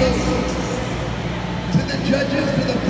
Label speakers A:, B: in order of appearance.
A: to the judges for the